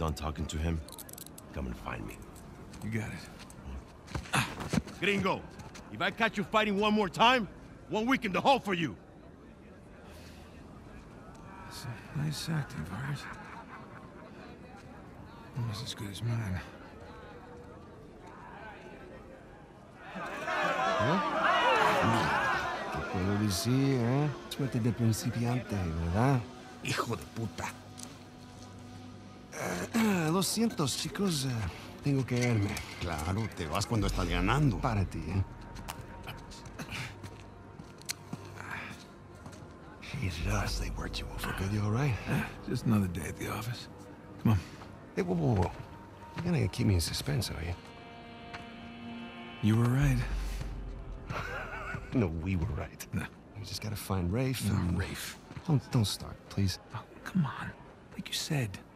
done talking to him, come and find me. You got it. Gringo, if I catch you fighting one more time, one week in the hole for you. It's a nice acting, Vargas. Almost as good as mine. ¿Qué puedo decir, eh? Suerte de principiante, ¿verdad? Hijo de puta. Ah, Lo siento, chicos. eh, tengo que irme. Claro, te vas cuando estás ganando. Para ti, ¿eh? Jesus, they worked you over good. You all right? Just another day at the office. Come on. Hey, whoa, whoa, whoa. You're gonna keep me in suspense, are you? You were right. No, we were right. No. We just gotta find Rafe No, and... Rafe. Don't, don't start, please. Oh, come on. Like you said,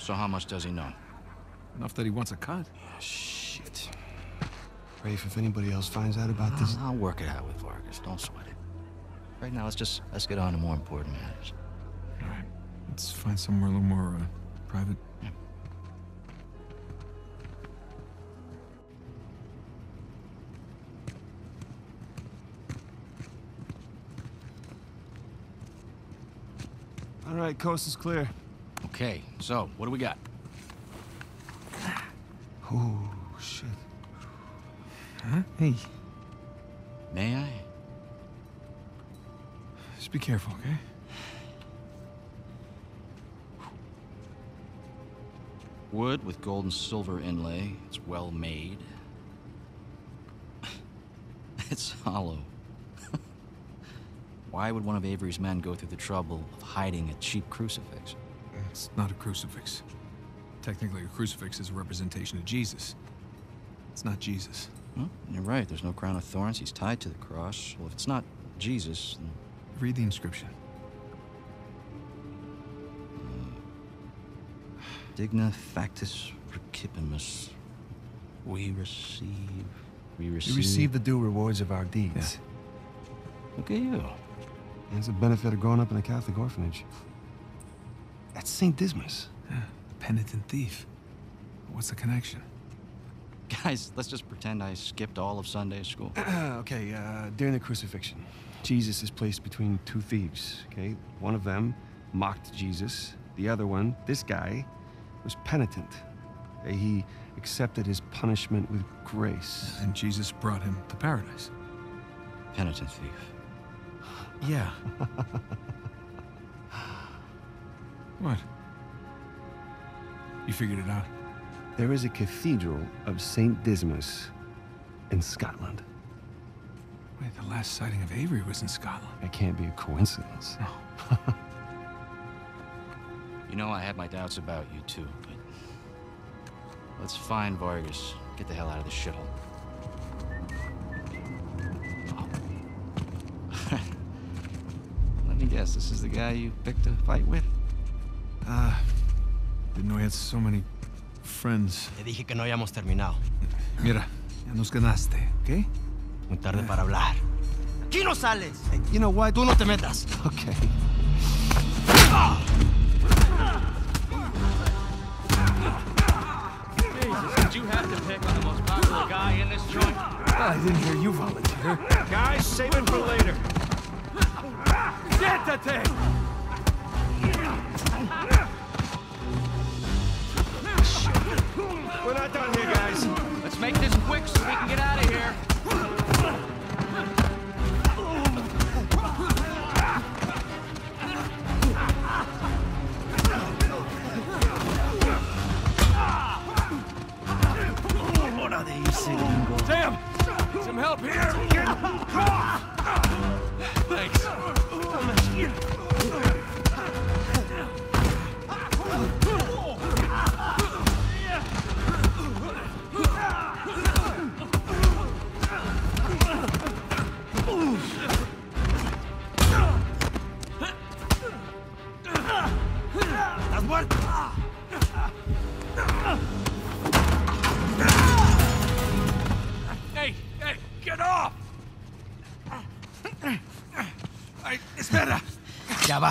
So how much does he know? Enough that he wants a cut. Yeah, Shit. Rafe, if anybody else finds out about this... I'll work it out with Vargas. Don't sweat it. Right now, let's just let's get on to more important matters. All right. Let's find somewhere a little more uh, private. All right, coast is clear. Okay, so what do we got? Oh, shit. Huh? Hey, May I? just be careful, okay? Wood with gold and silver inlay. It's well made. it's hollow. Why would one of Avery's men go through the trouble of hiding a cheap crucifix? It's not a crucifix. Technically, a crucifix is a representation of Jesus. It's not Jesus. Well, you're right. There's no crown of thorns. He's tied to the cross. Well, if it's not Jesus, then Read the inscription. Hmm. digna factis recipimus. We receive. We receive. We receive the due rewards of our deeds. Look at you. It's the benefit of growing up in a Catholic orphanage. That's St. Dismas. Yeah, penitent thief. What's the connection? Guys, let's just pretend I skipped all of Sunday school. okay, uh, during the crucifixion, Jesus is placed between two thieves, okay? One of them mocked Jesus. The other one, this guy, was penitent. Okay, He accepted his punishment with grace. And Jesus brought him to paradise. Penitent thief. Yeah. what? You figured it out? There is a cathedral of St. Dismas in Scotland. Wait, the last sighting of Avery was in Scotland. It can't be a coincidence. No. You know, I had my doubts about you too, but let's find Vargas. Get the hell out of this shithole. Let me guess, this is the guy you picked a fight with? Ah, didn't know he had so many friends. Te dije que no hayamos terminado. Mira, ya nos ganaste, ¿ok? Muy tarde para hablar. ¡Aquí no sales! You know what? Tú no te metas. Okay. Jesus,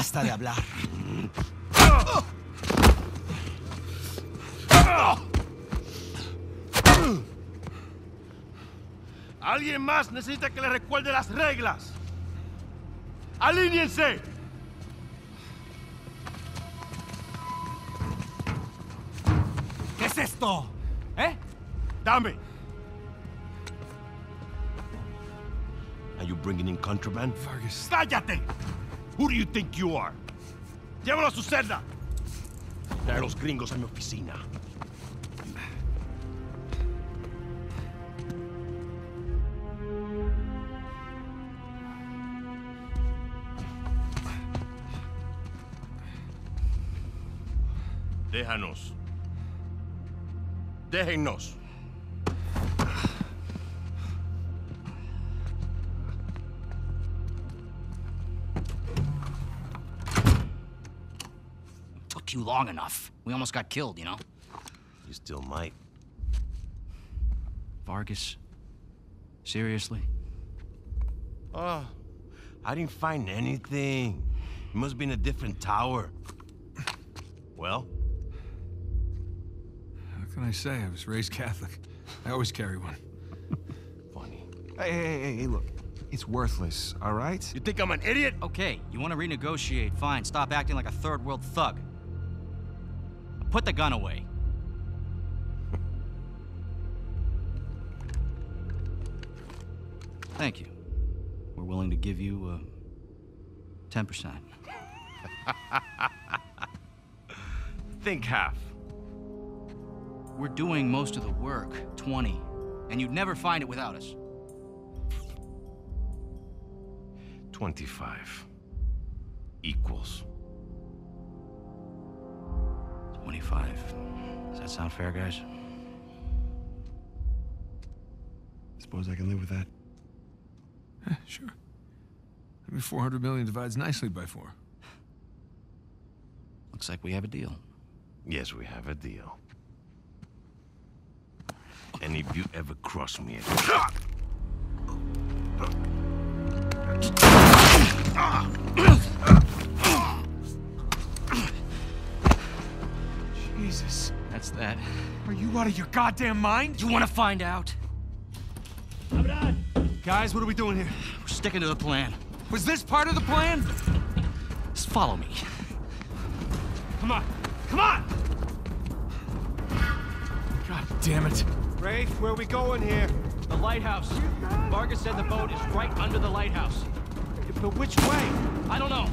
basta de hablar. Alguien más necesita que le recuerde las reglas. ¡Alíñense! ¿Qué es esto? ¿Eh? Dame. Are you bringing in contraband? Vargas. ¡Cállate! Who do you think you are? Llévalo a su celda. Trae a los gringos a mi oficina. Déjanos. Déjennos. You long enough. We almost got killed, you know? You still might. Vargas. Seriously? Oh, I didn't find anything. It must be in a different tower. Well, How can I say? I was raised Catholic. I always carry one. funny. Hey, hey, hey, hey, look. It's worthless, all right? You think I'm an idiot? Okay, you want to renegotiate, fine. Stop acting like a third world thug. Put the gun away. Thank you. We're willing to give you uh, 10%. Think half. We're doing most of the work, 20. And you'd never find it without us. 25. Equals. 25. Does that sound fair, guys? Suppose I can live with that. Eh, sure. I mean, 400 million divides nicely by four. Looks like we have a deal. Yes, we have a deal. And if you ever cross me again... Jesus. That's that. Are you out of your goddamn mind? You want to find out? Guys, what are we doing here? We're sticking to the plan. Was this part of the plan? Just follow me. Come on! Come on! God damn it. Rafe, where are we going here? The lighthouse. Vargas said the boat is right under the lighthouse. But which way? I don't know.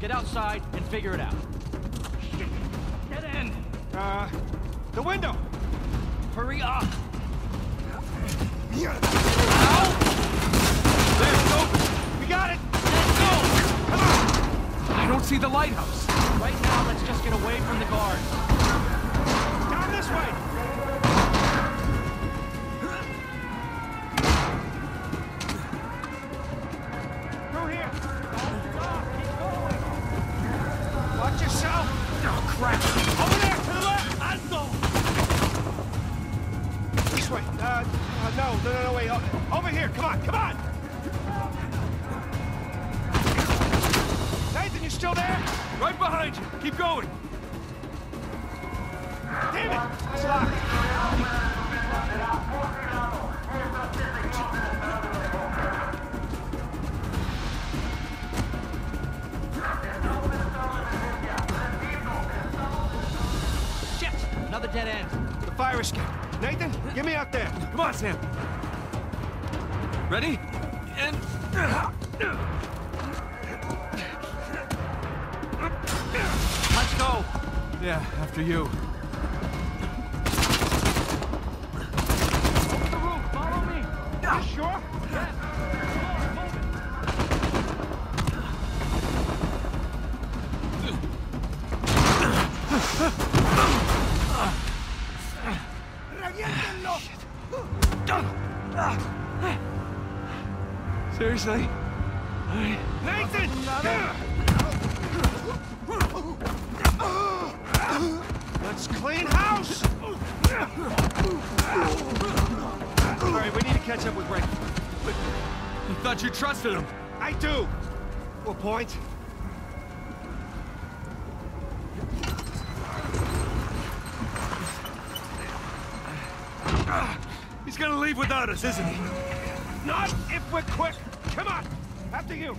Get outside and figure it out. Shit. Dead end. Uh, the window. Hurry up. There, it's open. We got it. Let's go. I don't see the lighthouse. Right now, let's just get away from the guards. Down this way. Crap. Over there, to the left. Alto. This way. Uh, uh, no, no, no, no, wait. Over here. Come on, come on. Nathan, you still there? Right behind you. Keep going. Damn it! It's locked. Another dead end. The fire escape. Nathan, get me out there. Come on, Sam. Ready? And... Let's go. Yeah, after you. Over the roof. Follow me. You sure? Seriously? I... Let's clean house! All right, we need to catch up with Ray. But you thought you trusted him. I do. What point? He's gonna leave without us, isn't he? Not if we're quick! Come on. After you.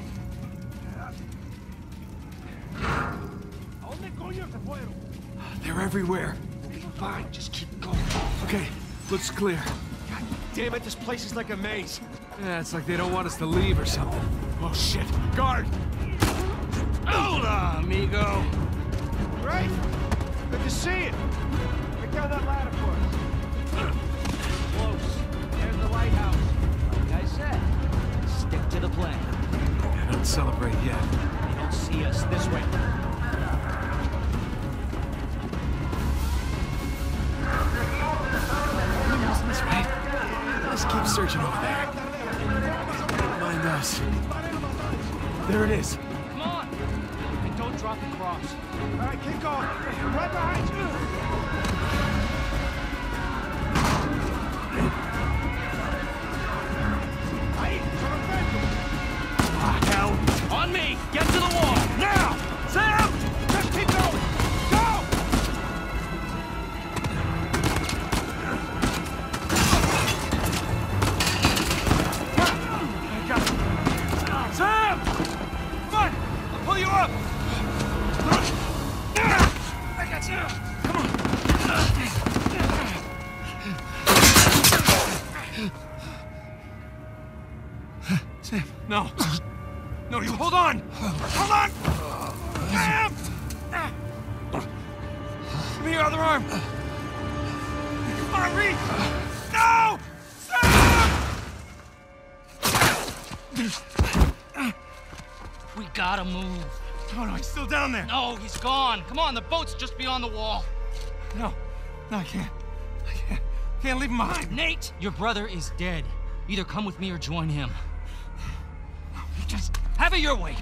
They're everywhere. We'll be Fine, just keep going. Okay, looks clear. God Damn it, this place is like a maze. Yeah, it's like they don't want us to leave or something. Oh shit, guard! Hola, amigo! Great! Good to see you. Pick down that ladder for us. Close. There's the lighthouse. Like I said, stick to the plan. Yeah, don't celebrate yet. They don't see us this way. This way. Let's keep searching over there. Don't Mind us. There it is. Come on! And don't drop the cross. All right, keep going. Right behind you. On me! Get to the wall! We gotta move. Oh no, he's still down there! No, he's gone. Come on, the boat's just beyond the wall. No, no, I can't. I can't. Can't leave him behind. Nate, your brother is dead. Either come with me or join him. Just have it your way.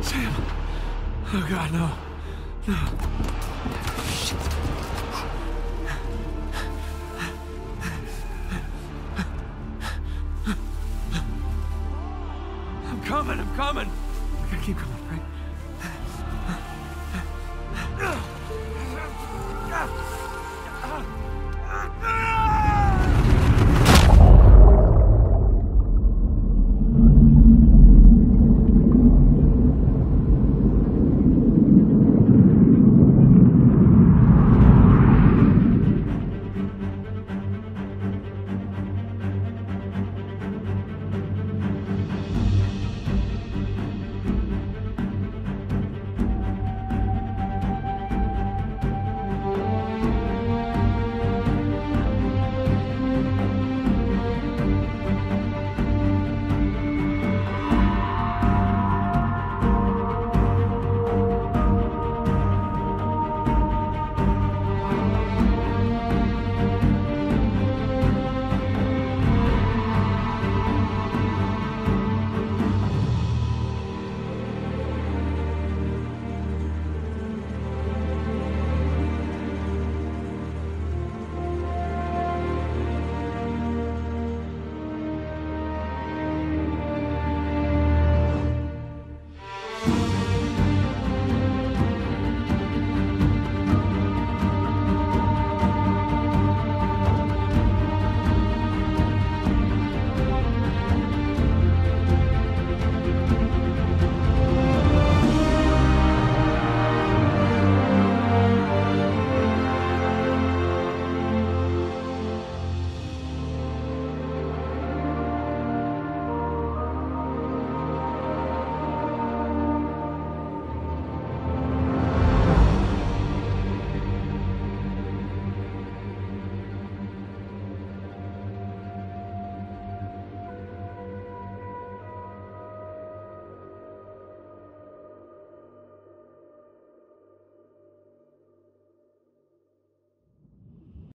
Sam! Oh God, no. No. I'm